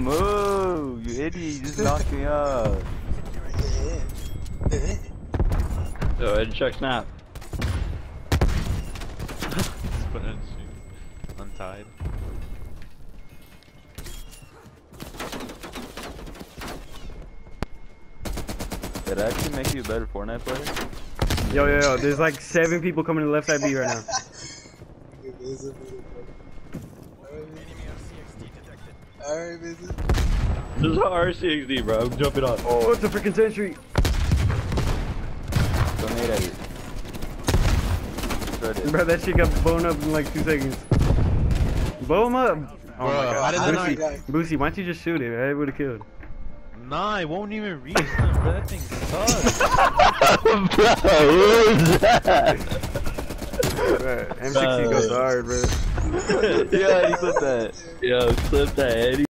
Move, you idiot! You just knocked me up. off. Oh, Eddie check snap. Put it in shoe. Untied. Did that actually make you a better Fortnite player? Yo, yo, yo, there's like seven people coming to the left side B right now. Alright, business. This is an RCXD, bro. I'm jumping on. Oh, it's a freaking sentry. Donate at it. Shred it. Bro, that shit got blown up in like two seconds. Blow him up. Oh my Bro, god. how did that Boosie, not- Boosie, why don't you just shoot it? I would have killed. Nah, it won't even reach them, bro. That thing sucks. bro, what was that? Bro, M60 goes hard, bro. yeah, he put that. Yo, clip that, Eddie.